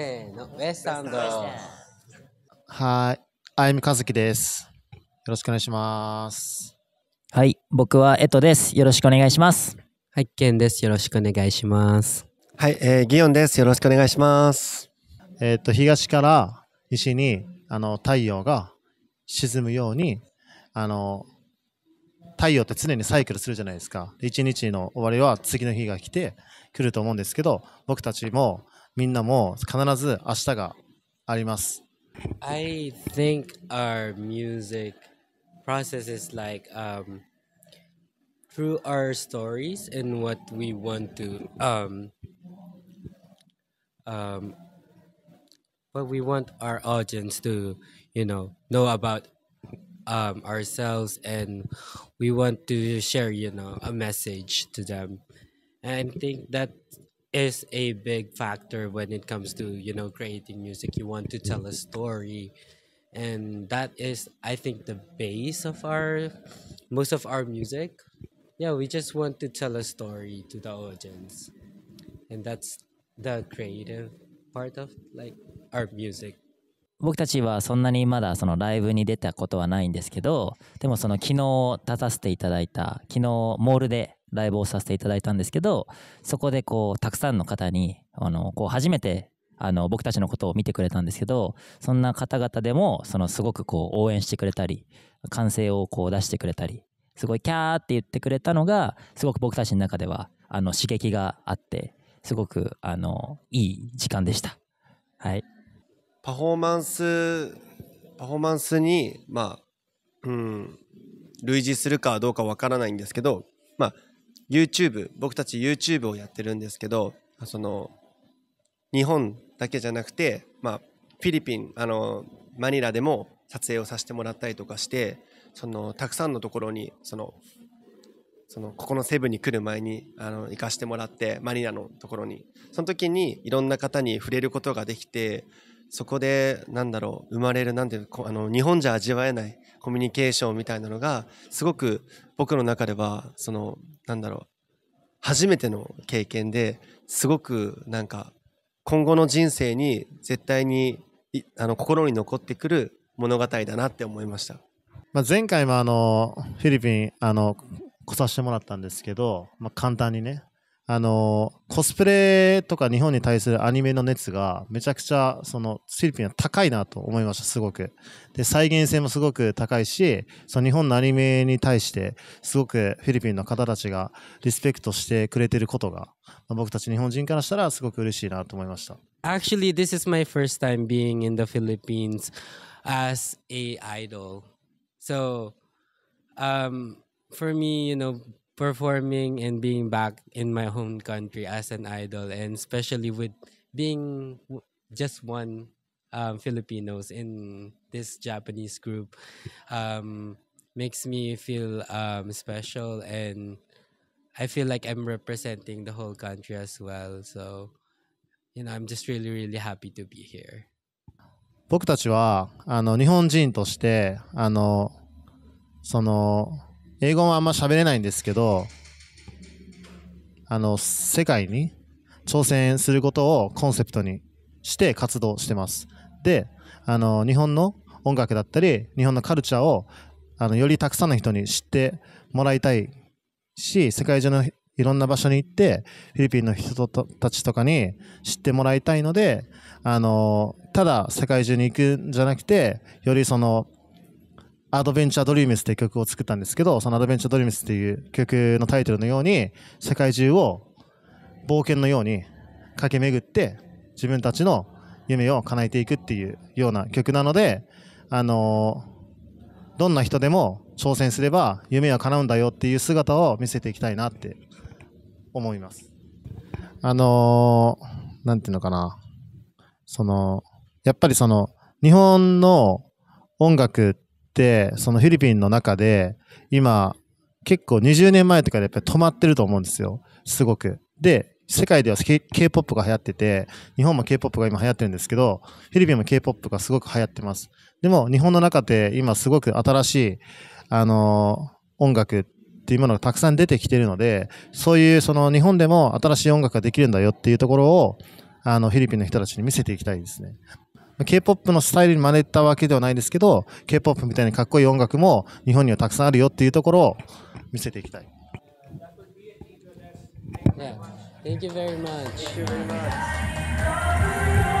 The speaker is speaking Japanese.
せーの、ウエスタンド。はい。あゆみかずきです。よろしくお願いします。はい、僕はエトです。よろしくお願いします。はい、ケンです。よろしくお願いします。はい、えー、ギヨンです。よろしくお願いします。えっ、と、東から西に、あの、太陽が沈むように、あの、太陽って常にサイクルするじゃないですか。一日の終わりは次の日が来て来ると思うんですけど、僕たちもみんなも必ず明日があります。 I think our music process is like um, through our stories and what we want to um, um, what we want our audience to you know know about um, ourselves and we want to share you know a message to them and I think that is a big factor when it comes to you know creating music you want to tell a story and that is i think the base of our most of our music yeah we just want to tell a story to the audience and that's the creative part of like our music 僕たちはそんなにまだそのライブに出たことはないんですけど、でもその昨日出させていただいた、昨日モールで ライブをさせていただいたんですけど、そこでこうたくさんの方にあのこう初めてあの僕たちのことを見てくれたんですけど、そんな方々でもそのすごくこう応援してくれたり、歓声をこう出してくれたり、すごいキャーって言ってくれたのがすごく僕たちの中ではあの刺激があって、すごくあのいい時間でした。はい。パフォーマンス、パフォーマンスに、まあ、うん、類似するかどうかわからないんですけど、まあ、YouTube、僕たち YouTube をやってるんですけど、その、日本だけじゃなくて、まあ、フィリピン、あの、マニラでも撮影をさせてもらったりとかして、その、たくさんのところに、その、そのここのセブンに来る前にあの行かしてもらってマニラのところに。その時にいろんな方に触れることができてそこでなんだろう生まれるなんてあの日本じゃ味わえないコミュニケーションみたいなのがすごく僕の中ではそのなんだろう初めての経験ですごくなんか今後の人生に絶対にあの心に残ってくる物語だなって思いました。まあ、前回もあの、フィリピン、あの、来させてもらったんですけど、まあ、簡単にね、あの、コスプレとか日本に対するアニメの熱がめちゃくちゃ、その、フィリピンは高いなと思いました、すごく。で、再現性もすごく高いし、その日本のアニメに対して、すごくフィリピンの方たちがリスペクトしてくれてることが、まあ、僕たち日本人からしたらすごく嬉しいなと思いました。actually this is my first time being in the philippines as a idol so um for me you know performing and being back in my home country as an idol and especially with being w- just one um, filipinos in this japanese group um makes me feel um special and i feel like i'm representing the whole country as well so you know, I'm just really, really happy to be here. 僕たちはあの日本人としてあのその 英語はあんま喋れないんですけどあの世界に挑戦することをコンセプトにして活動してます。であの日本の音楽だったり日本のカルチャーをあのよりたくさんの人に知ってもらいたいし世界中のいろんな場所に行ってフィリピンの人たちとかに知ってもらいたいのであのただ世界中に行くんじゃなくてよりそのアドベンチャードリームスっていう曲を作ったんですけどそのアドベンチャードリームスっていう曲のタイトルのように世界中を冒険のように駆け巡って自分たちの夢を叶えていくっていうような曲なのであのどんな人でも挑戦すれば夢は叶うんだよっていう姿を見せていきたいなって思います。あのーなんていうのかな。そのやっぱりその日本の音楽そのフィリピンの中で今結構20年前とかでやっぱり止まってると思うんですよ。すごく。で世界では K-POP が流行ってて日本も K-POP が今流行ってるんですけどフィリピンも K-POP がすごく流行ってます。でも日本の中で今すごく新しいあのー音楽っていうものがたくさん出てきてるのでそういうその日本でも新しい音楽ができるんだよっていうところをあのフィリピンの人たちに見せていきたいですね。K-POP のスタイルに真似たわけではないですけど、K-POP みたいにかっこいい音楽も日本にはたくさんあるよっていうところを見せていきたい。Yeah. Thank you very much. Thank you very much.